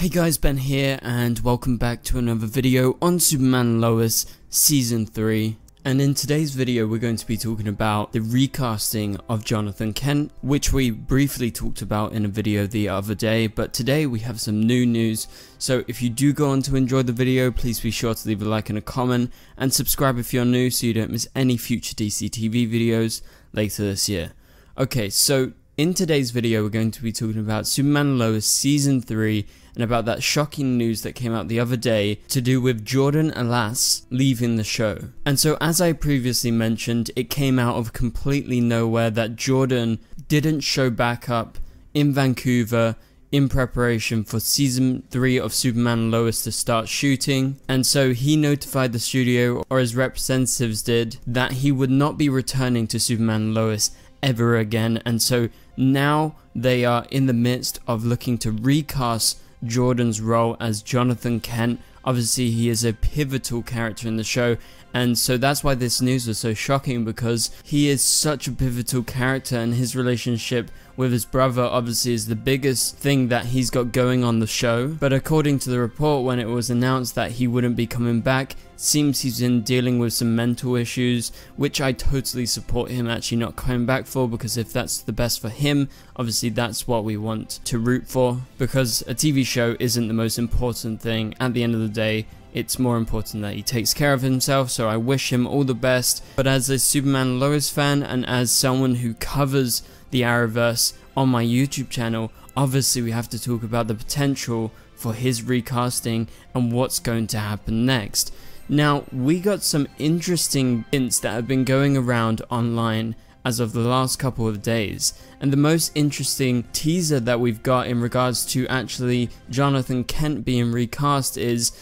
Hey guys, Ben here and welcome back to another video on Superman Lois Season 3. And in today's video we're going to be talking about the recasting of Jonathan Kent, which we briefly talked about in a video the other day, but today we have some new news. So if you do go on to enjoy the video, please be sure to leave a like and a comment, and subscribe if you're new so you don't miss any future DC TV videos later this year. Okay, so in today's video, we're going to be talking about Superman Lois Season 3 and about that shocking news that came out the other day to do with Jordan Elsass leaving the show. And so, as I previously mentioned, it came out of completely nowhere that Jordan didn't show back up in Vancouver in preparation for season 3 of Superman Lois to start shooting, and so he notified the studio, or his representatives did, that he would not be returning to Superman Lois ever again, and so now they are in the midst of looking to recast Jordan's role as Jonathan Kent. Obviously, he is a pivotal character in the show, and so that's why this news was so shocking because he is such a pivotal character, and his relationship with his brother obviously is the biggest thing that he's got going on the show. But according to the report, when it was announced that he wouldn't be coming back, seems he's been dealing with some mental issues, which I totally support him actually not coming back for because if that's the best for him, obviously that's what we want to root for. Because a TV show isn't the most important thing at the end of the day it's more important that he takes care of himself, so I wish him all the best. But as a Superman Lois fan and as someone who covers the Arrowverse on my YouTube channel, obviously we have to talk about the potential for his recasting and what's going to happen next. Now, we got some interesting hints that have been going around online as of the last couple of days. And the most interesting teaser that we've got in regards to actually Jonathan Kent being recast is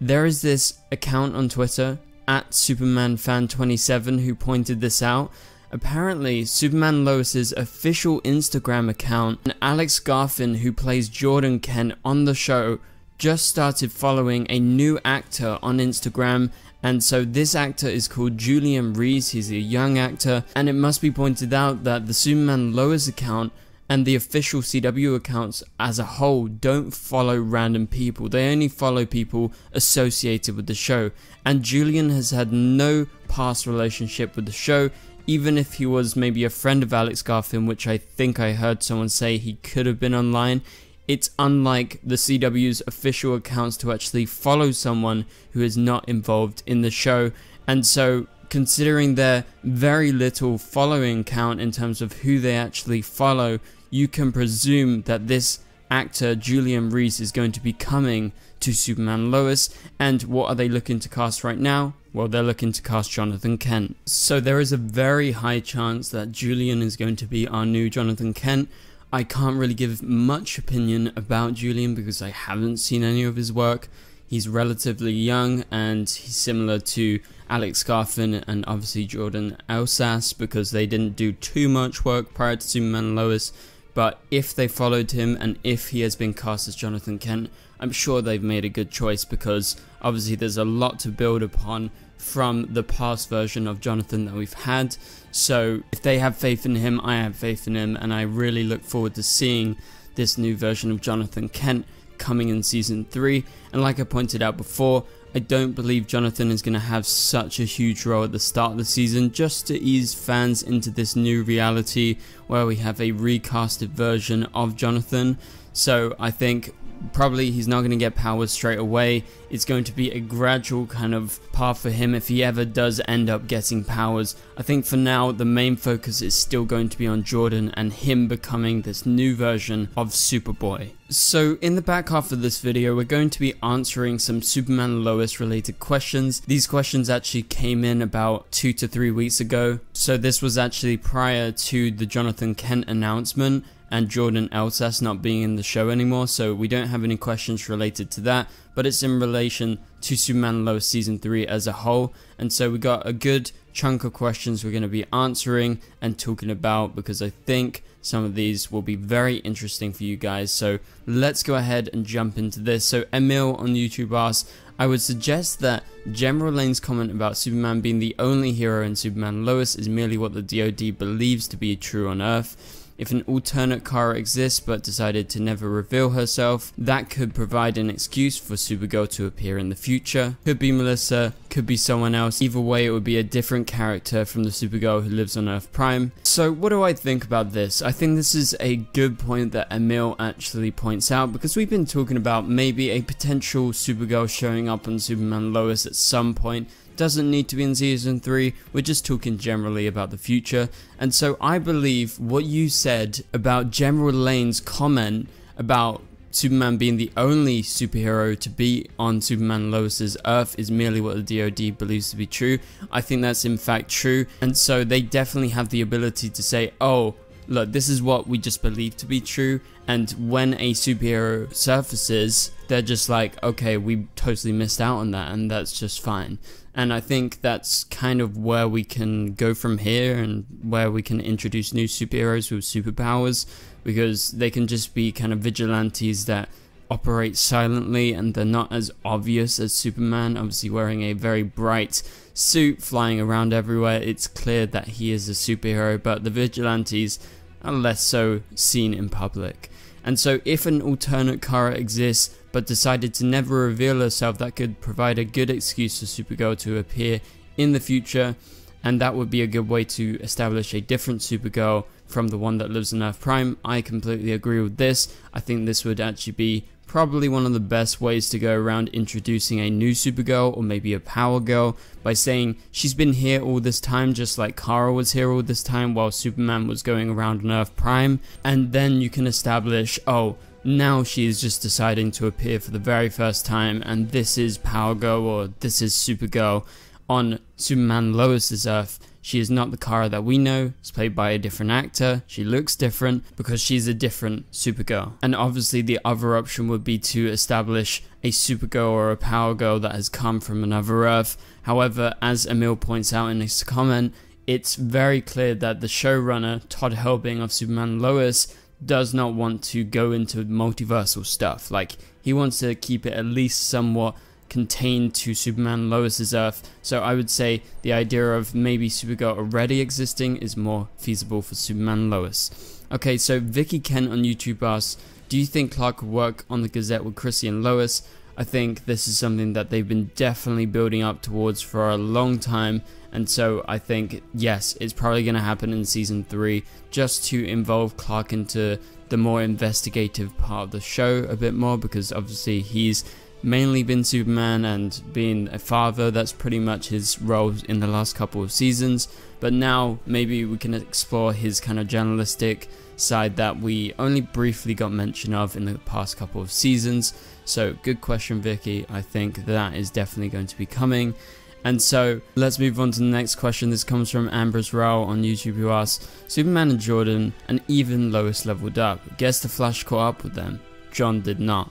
there is this account on Twitter at SupermanFan27 who pointed this out. Apparently, Superman Lois's official Instagram account and Alex Garfin, who plays Jordan Kent on the show, just started following a new actor on Instagram and so this actor is called Julian Reese, he's a young actor, and it must be pointed out that the Superman Lois account and the official CW accounts as a whole don't follow random people. They only follow people associated with the show. And Julian has had no past relationship with the show, even if he was maybe a friend of Alex Garfin, which I think I heard someone say he could have been online. It's unlike the CW's official accounts to actually follow someone who is not involved in the show. And so considering their very little following count in terms of who they actually follow, you can presume that this actor Julian Reese is going to be coming to Superman Lois. And what are they looking to cast right now? Well, they're looking to cast Jonathan Kent. So there is a very high chance that Julian is going to be our new Jonathan Kent. I can't really give much opinion about Julian because I haven't seen any of his work. He's relatively young and he's similar to Alex Garfin and obviously Jordan Elsass because they didn't do too much work prior to Superman Lois. But if they followed him and if he has been cast as Jonathan Kent, I'm sure they've made a good choice because obviously there's a lot to build upon from the past version of Jonathan that we've had. So if they have faith in him, I have faith in him, and I really look forward to seeing this new version of Jonathan Kent coming in season 3. And like I pointed out before, I don't believe Jonathan is going to have such a huge role at the start of the season just to ease fans into this new reality where we have a recasted version of Jonathan. So I think probably he's not going to get powers straight away. It's going to be a gradual kind of path for him if he ever does end up getting powers. I think for now, the main focus is still going to be on Jordan and him becoming this new version of Superboy. So in the back half of this video, we're going to be answering some Superman Lois related questions. These questions actually came in about two to three weeks ago. So this was actually prior to the Jonathan Kent announcement and Jordan Elsass not being in the show anymore, so we don't have any questions related to that, but it's in relation to Superman Lois Season 3 as a whole, and so we got a good chunk of questions we're going to be answering and talking about because I think some of these will be very interesting for you guys. So let's go ahead and jump into this. So Emil on YouTube asks, I would suggest that General Lane's comment about Superman being the only hero in Superman Lois is merely what the DoD believes to be true on Earth. If an alternate Kara exists but decided to never reveal herself, that could provide an excuse for Supergirl to appear in the future. Could be Melissa, could be someone else. Either way, it would be a different character from the Supergirl who lives on Earth Prime. So, what do I think about this? I think this is a good point that Emil actually points out because we've been talking about maybe a potential Supergirl showing up on Superman Lois at some point doesn't need to be in season 3, we're just talking generally about the future. And so I believe what you said about General Lane's comment about Superman being the only superhero to be on Superman Lois's Earth is merely what the DoD believes to be true. I think that's in fact true, and so they definitely have the ability to say, oh, look, this is what we just believe to be true. And when a superhero surfaces, they're just like, okay, we totally missed out on that, and that's just fine. And I think that's kind of where we can go from here and where we can introduce new superheroes with superpowers because they can just be kind of vigilantes that operate silently and they're not as obvious as Superman, obviously wearing a very bright suit, flying around everywhere. It's clear that he is a superhero, but the vigilantes are less so seen in public. And so if an alternate Kara exists, but decided to never reveal herself, that could provide a good excuse for Supergirl to appear in the future, and that would be a good way to establish a different Supergirl from the one that lives on Earth Prime. I completely agree with this. I think this would actually be probably one of the best ways to go around introducing a new Supergirl or maybe a Power Girl by saying she's been here all this time just like Kara was here all this time while Superman was going around on Earth Prime and then you can establish oh now she is just deciding to appear for the very first time and this is Power Girl or this is Supergirl on Superman Lois's Earth she is not the Kara that we know, it's played by a different actor, she looks different because she's a different Supergirl. And obviously the other option would be to establish a Supergirl or a Power Girl that has come from another Earth. However, as Emil points out in his comment, it's very clear that the showrunner, Todd Helbing of Superman Lois, does not want to go into multiversal stuff. Like, he wants to keep it at least somewhat contained to Superman Lois's Earth. So I would say the idea of maybe Supergirl already existing is more feasible for Superman Lois. Okay, so Vicky Kent on YouTube asks, do you think Clark would work on the Gazette with Chrissy and Lois? I think this is something that they've been definitely building up towards for a long time and so I think yes it's probably going to happen in season 3 just to involve Clark into the more investigative part of the show a bit more because obviously he's mainly been Superman and being a father. That's pretty much his role in the last couple of seasons. But now maybe we can explore his kind of journalistic side that we only briefly got mention of in the past couple of seasons. So good question, Vicky. I think that is definitely going to be coming. And so let's move on to the next question. This comes from Ambrose Rao on YouTube who asks, Superman and Jordan and even Lois leveled up. Guess the Flash caught up with them. John did not.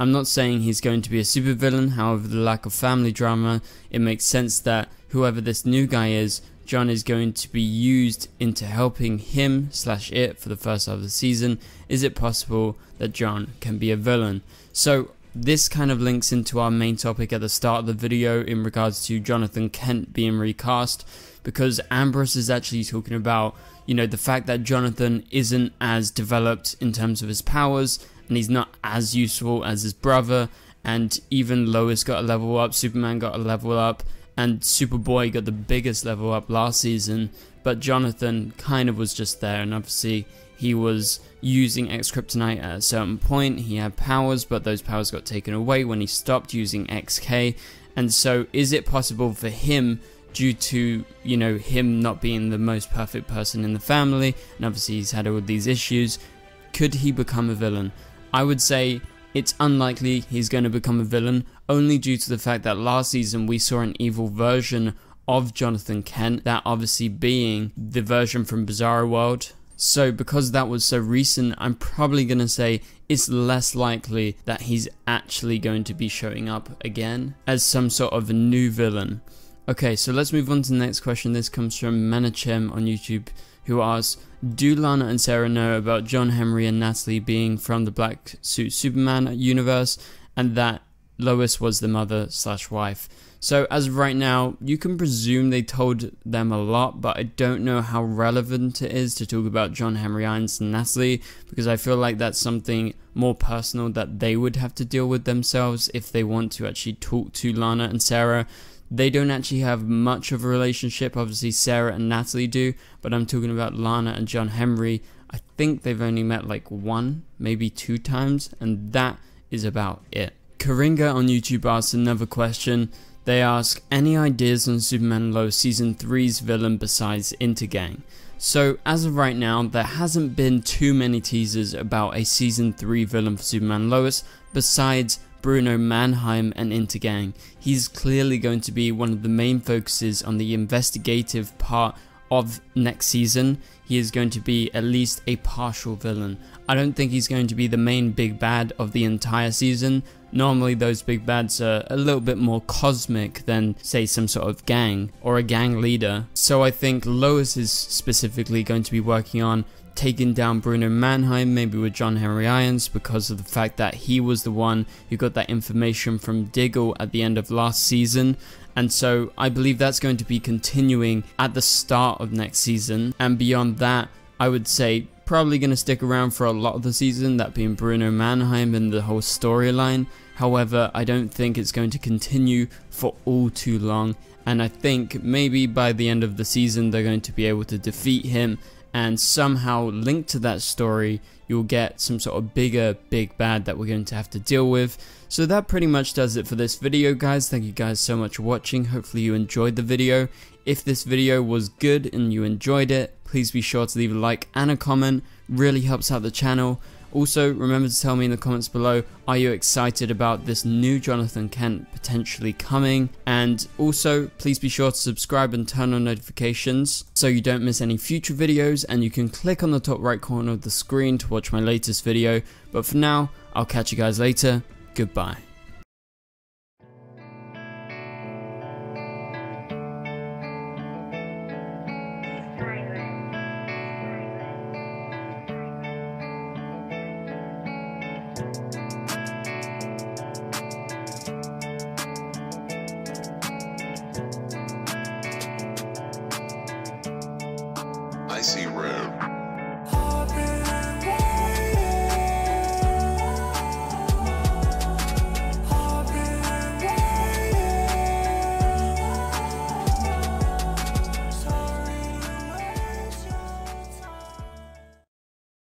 I'm not saying he's going to be a supervillain, however the lack of family drama, it makes sense that whoever this new guy is, John is going to be used into helping him slash it for the first half of the season. Is it possible that John can be a villain? So this kind of links into our main topic at the start of the video in regards to Jonathan Kent being recast because Ambrose is actually talking about, you know, the fact that Jonathan isn't as developed in terms of his powers and he's not as useful as his brother. And even Lois got a level up, Superman got a level up, and Superboy got the biggest level up last season. But Jonathan kind of was just there, and obviously he was using X Kryptonite at a certain point. He had powers, but those powers got taken away when he stopped using XK. And so, is it possible for him, due to you know him not being the most perfect person in the family, and obviously he's had all these issues, could he become a villain? I would say it's unlikely he's going to become a villain, only due to the fact that last season we saw an evil version of Jonathan Kent, that obviously being the version from Bizarro World. So, because that was so recent, I'm probably going to say it's less likely that he's actually going to be showing up again as some sort of new villain. Okay, so let's move on to the next question. This comes from Manachem on YouTube who asks, do Lana and Sarah know about John Henry and Natalie being from the Black Suit Superman universe and that Lois was the mother slash wife. So as of right now, you can presume they told them a lot, but I don't know how relevant it is to talk about John Henry Irons and Natalie because I feel like that's something more personal that they would have to deal with themselves if they want to actually talk to Lana and Sarah. They don't actually have much of a relationship. Obviously, Sarah and Natalie do, but I'm talking about Lana and John Henry. I think they've only met like one, maybe two times, and that is about it. Karinga on YouTube asked another question. They ask, any ideas on Superman Lois Season 3's villain besides Intergang? So, as of right now, there hasn't been too many teasers about a Season 3 villain for Superman Lois besides Bruno Mannheim and Intergang. He's clearly going to be one of the main focuses on the investigative part of next season. He is going to be at least a partial villain. I don't think he's going to be the main big bad of the entire season, Normally those big bads are a little bit more cosmic than say some sort of gang or a gang leader. So I think Lois is specifically going to be working on taking down Bruno Mannheim, maybe with John Henry Irons, because of the fact that he was the one who got that information from Diggle at the end of last season. And so I believe that's going to be continuing at the start of next season. And beyond that, I would say probably going to stick around for a lot of the season, that being Bruno Mannheim and the whole storyline. However, I don't think it's going to continue for all too long, and I think maybe by the end of the season they're going to be able to defeat him and somehow linked to that story you'll get some sort of bigger big bad that we're going to have to deal with. So that pretty much does it for this video guys. Thank you guys so much for watching. Hopefully you enjoyed the video. If this video was good and you enjoyed it please be sure to leave a like and a comment, really helps out the channel. Also, remember to tell me in the comments below, are you excited about this new Jonathan Kent potentially coming? And also, please be sure to subscribe and turn on notifications so you don't miss any future videos and you can click on the top right corner of the screen to watch my latest video. But for now, I'll catch you guys later. Goodbye. I see red.